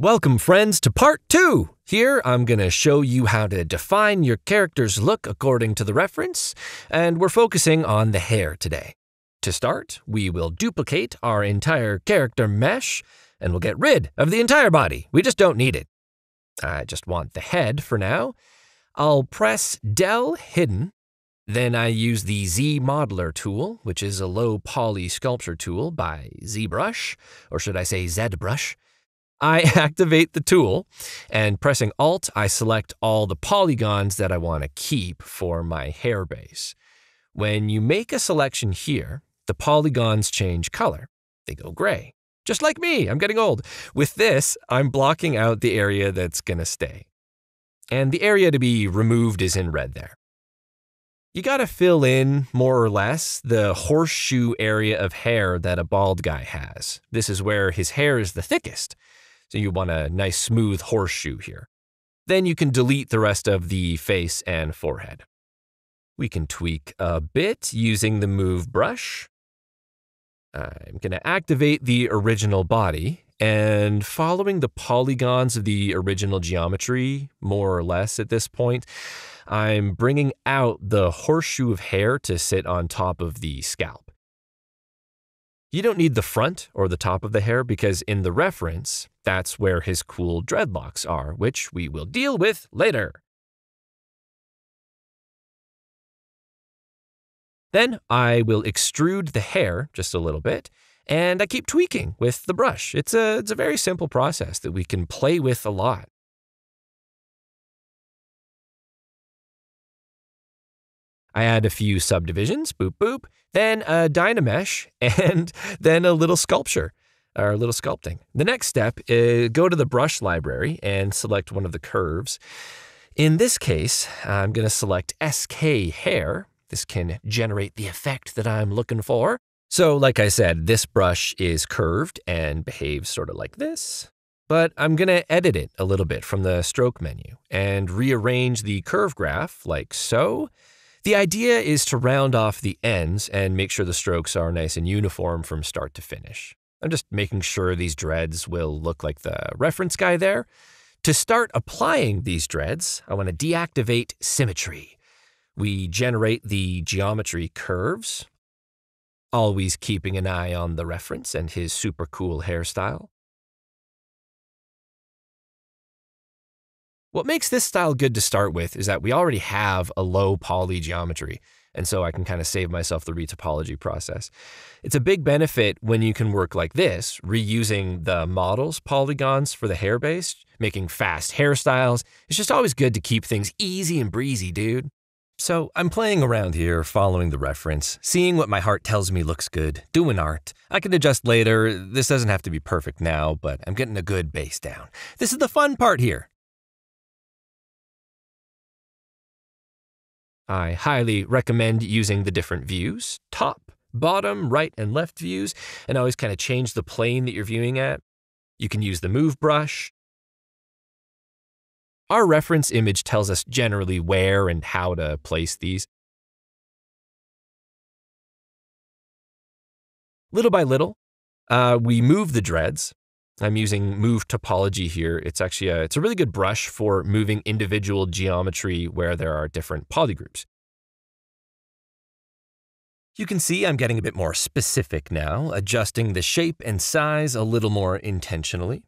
Welcome, friends, to part two. Here, I'm going to show you how to define your character's look according to the reference, and we're focusing on the hair today. To start, we will duplicate our entire character mesh, and we'll get rid of the entire body. We just don't need it. I just want the head for now. I'll press Del Hidden. Then I use the Z Modeler tool, which is a low poly sculpture tool by ZBrush, or should I say ZBrush. I activate the tool, and pressing Alt, I select all the polygons that I want to keep for my hair base. When you make a selection here, the polygons change color. They go gray. Just like me, I'm getting old. With this, I'm blocking out the area that's going to stay. And the area to be removed is in red there. You got to fill in, more or less, the horseshoe area of hair that a bald guy has. This is where his hair is the thickest. So you want a nice smooth horseshoe here. Then you can delete the rest of the face and forehead. We can tweak a bit using the move brush. I'm going to activate the original body and following the polygons of the original geometry, more or less at this point, I'm bringing out the horseshoe of hair to sit on top of the scalp. You don't need the front or the top of the hair because in the reference, that's where his cool dreadlocks are, which we will deal with later. Then I will extrude the hair just a little bit, and I keep tweaking with the brush. It's a, it's a very simple process that we can play with a lot. I add a few subdivisions, boop boop, then a Dynamesh, and then a little sculpture a little sculpting. The next step is go to the brush library and select one of the curves. In this case, I'm going to select SK hair. This can generate the effect that I'm looking for. So, like I said, this brush is curved and behaves sort of like this. But I'm going to edit it a little bit from the stroke menu and rearrange the curve graph like so. The idea is to round off the ends and make sure the strokes are nice and uniform from start to finish. I'm just making sure these dreads will look like the reference guy there. To start applying these dreads, I want to deactivate symmetry. We generate the geometry curves, always keeping an eye on the reference and his super cool hairstyle. What makes this style good to start with is that we already have a low poly geometry, and so I can kind of save myself the retopology process. It's a big benefit when you can work like this, reusing the model's polygons for the hair base, making fast hairstyles. It's just always good to keep things easy and breezy, dude. So I'm playing around here, following the reference, seeing what my heart tells me looks good, doing art. I can adjust later. This doesn't have to be perfect now, but I'm getting a good base down. This is the fun part here. I highly recommend using the different views top, bottom, right, and left views, and always kind of change the plane that you're viewing at. You can use the move brush. Our reference image tells us generally where and how to place these. Little by little, uh, we move the dreads. I'm using Move Topology here. It's actually a, it's a really good brush for moving individual geometry where there are different polygroups. You can see I'm getting a bit more specific now, adjusting the shape and size a little more intentionally.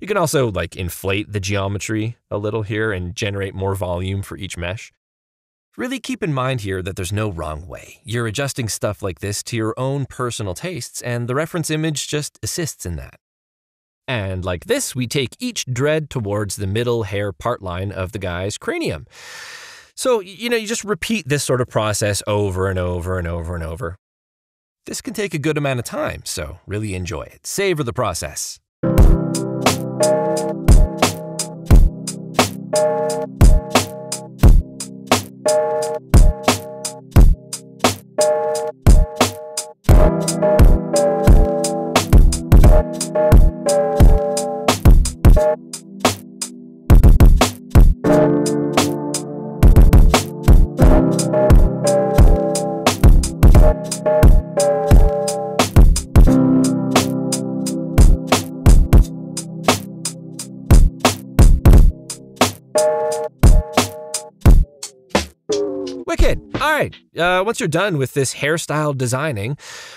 You can also like inflate the geometry a little here and generate more volume for each mesh. Really keep in mind here that there's no wrong way. You're adjusting stuff like this to your own personal tastes, and the reference image just assists in that. And like this, we take each dread towards the middle hair part line of the guy's cranium. So, you know, you just repeat this sort of process over and over and over and over. This can take a good amount of time, so really enjoy it. Savor the process. Right, uh, once you're done with this hairstyle designing,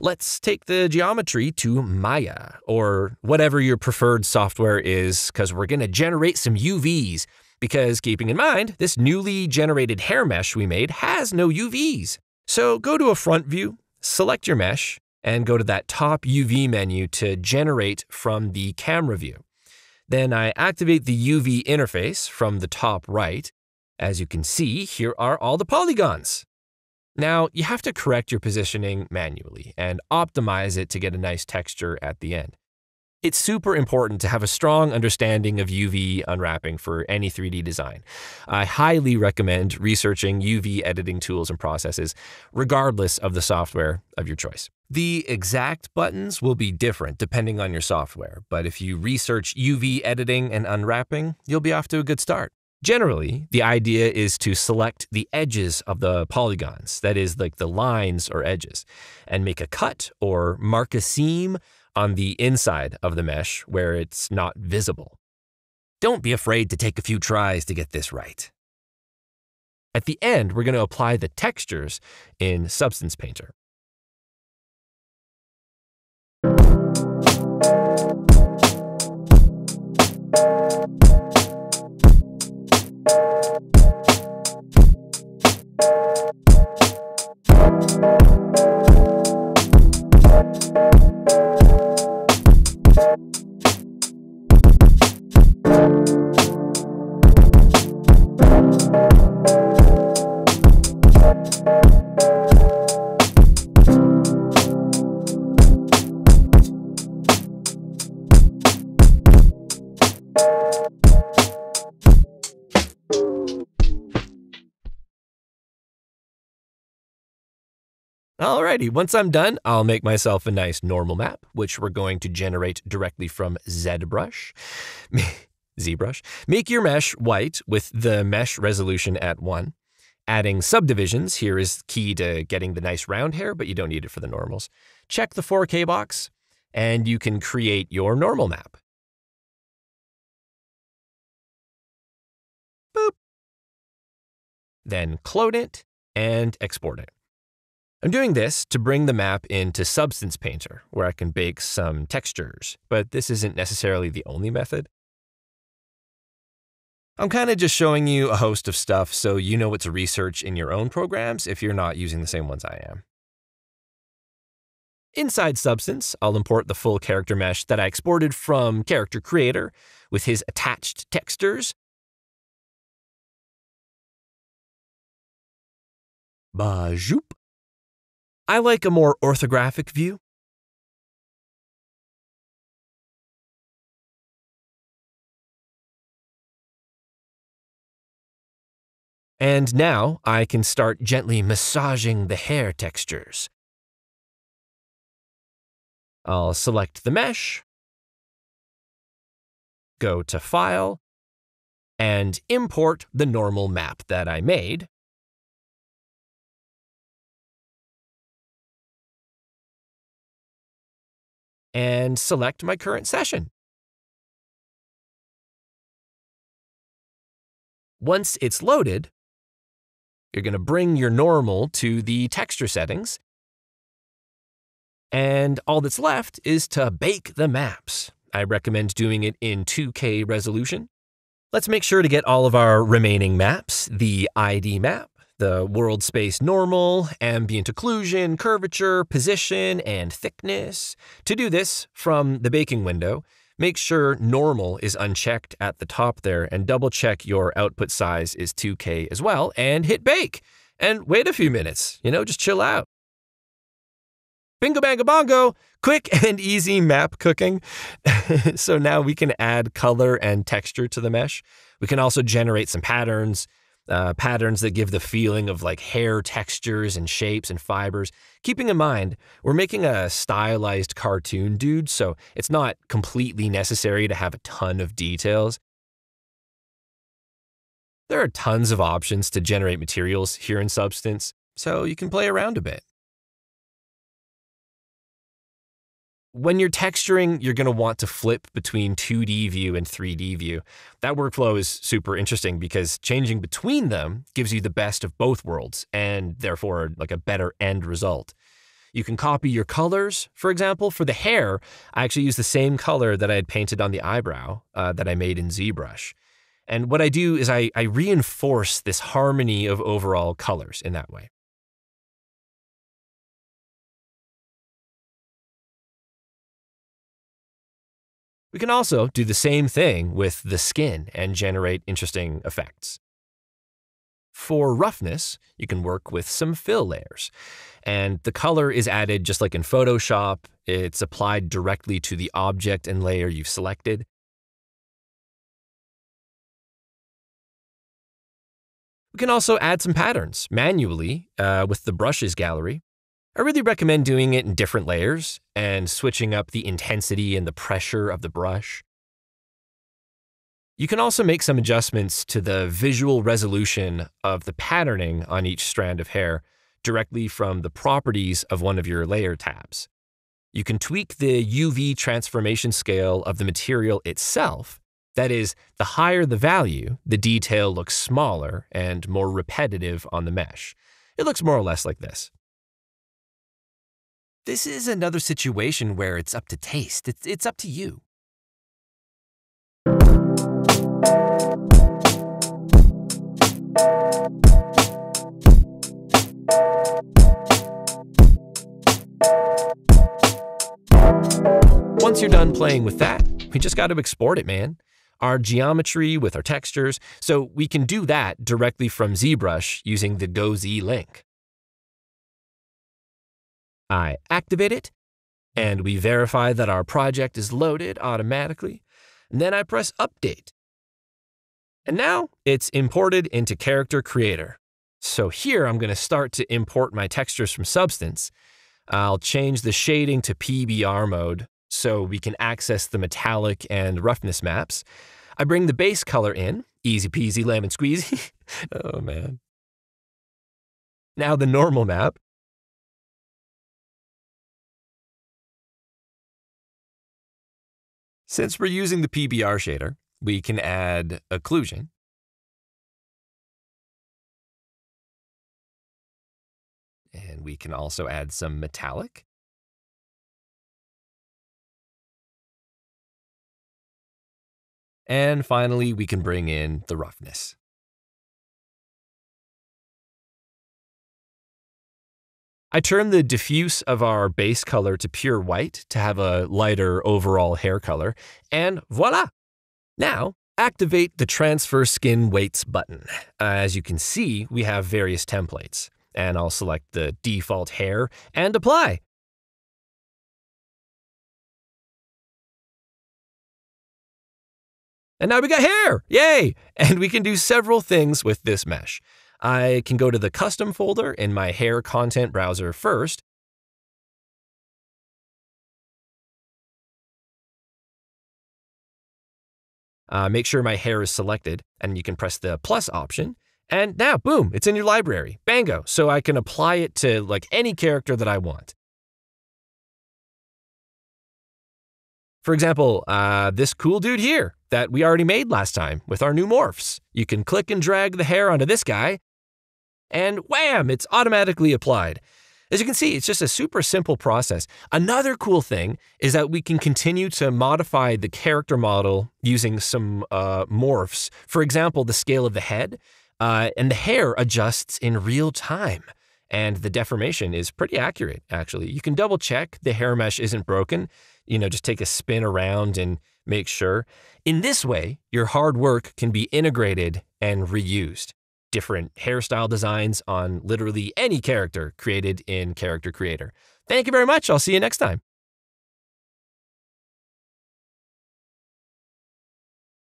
let's take the geometry to Maya or whatever your preferred software is, because we're going to generate some UVs. Because keeping in mind, this newly generated hair mesh we made has no UVs. So go to a front view, select your mesh, and go to that top UV menu to generate from the camera view. Then I activate the UV interface from the top right. As you can see, here are all the polygons. Now, you have to correct your positioning manually and optimize it to get a nice texture at the end. It's super important to have a strong understanding of UV unwrapping for any 3D design. I highly recommend researching UV editing tools and processes, regardless of the software of your choice. The exact buttons will be different depending on your software, but if you research UV editing and unwrapping, you'll be off to a good start. Generally, the idea is to select the edges of the polygons, that is, like the lines or edges, and make a cut or mark a seam on the inside of the mesh where it's not visible. Don't be afraid to take a few tries to get this right. At the end, we're going to apply the textures in Substance Painter. Alrighty, once I'm done, I'll make myself a nice normal map, which we're going to generate directly from ZBrush. ZBrush. Make your mesh white with the mesh resolution at 1. Adding subdivisions here is key to getting the nice round hair, but you don't need it for the normals. Check the 4K box, and you can create your normal map. Boop. Then clone it and export it. I'm doing this to bring the map into Substance Painter, where I can bake some textures, but this isn't necessarily the only method. I'm kind of just showing you a host of stuff so you know what to research in your own programs if you're not using the same ones I am. Inside Substance, I'll import the full character mesh that I exported from Character Creator with his attached textures. Bajoop. I like a more orthographic view. And now I can start gently massaging the hair textures. I'll select the mesh, go to File, and import the normal map that I made. And select my current session. Once it's loaded, you're going to bring your normal to the texture settings. And all that's left is to bake the maps. I recommend doing it in 2K resolution. Let's make sure to get all of our remaining maps, the ID map, the world space normal, ambient occlusion, curvature, position, and thickness. To do this from the baking window, make sure normal is unchecked at the top there and double check your output size is 2K as well and hit bake. And wait a few minutes, you know, just chill out. Bingo bango bongo, quick and easy map cooking. so now we can add color and texture to the mesh. We can also generate some patterns, uh, patterns that give the feeling of like hair textures and shapes and fibers. Keeping in mind, we're making a stylized cartoon dude, so it's not completely necessary to have a ton of details. There are tons of options to generate materials here in Substance, so you can play around a bit. When you're texturing, you're going to want to flip between 2D view and 3D view. That workflow is super interesting because changing between them gives you the best of both worlds and therefore like a better end result. You can copy your colors. For example, for the hair, I actually use the same color that I had painted on the eyebrow uh, that I made in ZBrush. And what I do is I, I reinforce this harmony of overall colors in that way. We can also do the same thing with the skin and generate interesting effects. For roughness, you can work with some fill layers. And the color is added just like in Photoshop. It's applied directly to the object and layer you've selected. We can also add some patterns manually uh, with the brushes gallery. I really recommend doing it in different layers and switching up the intensity and the pressure of the brush. You can also make some adjustments to the visual resolution of the patterning on each strand of hair directly from the properties of one of your layer tabs. You can tweak the UV transformation scale of the material itself. That is, the higher the value, the detail looks smaller and more repetitive on the mesh. It looks more or less like this. This is another situation where it's up to taste. It's, it's up to you. Once you're done playing with that, we just got to export it, man. Our geometry with our textures, so we can do that directly from ZBrush using the GoZ link. I activate it, and we verify that our project is loaded automatically. And then I press Update. And now it's imported into Character Creator. So here I'm going to start to import my textures from Substance. I'll change the shading to PBR mode so we can access the metallic and roughness maps. I bring the base color in, easy peasy lemon squeezy. oh man. Now the normal map. Since we're using the PBR shader, we can add occlusion. And we can also add some metallic. And finally, we can bring in the roughness. I turned the diffuse of our base color to pure white to have a lighter overall hair color, and voila! Now, activate the Transfer Skin Weights button. Uh, as you can see, we have various templates, and I'll select the default hair and apply. And now we got hair! Yay! And we can do several things with this mesh. I can go to the custom folder in my hair content browser first. Uh, make sure my hair is selected, and you can press the plus option. And now, boom, it's in your library. Bango. So I can apply it to like any character that I want. For example, uh, this cool dude here that we already made last time with our new morphs. You can click and drag the hair onto this guy, and wham, it's automatically applied. As you can see, it's just a super simple process. Another cool thing is that we can continue to modify the character model using some uh, morphs. For example, the scale of the head, uh, and the hair adjusts in real time. And the deformation is pretty accurate, actually. You can double check the hair mesh isn't broken. You know, just take a spin around and make sure. In this way, your hard work can be integrated and reused different hairstyle designs on literally any character created in Character Creator. Thank you very much. I'll see you next time.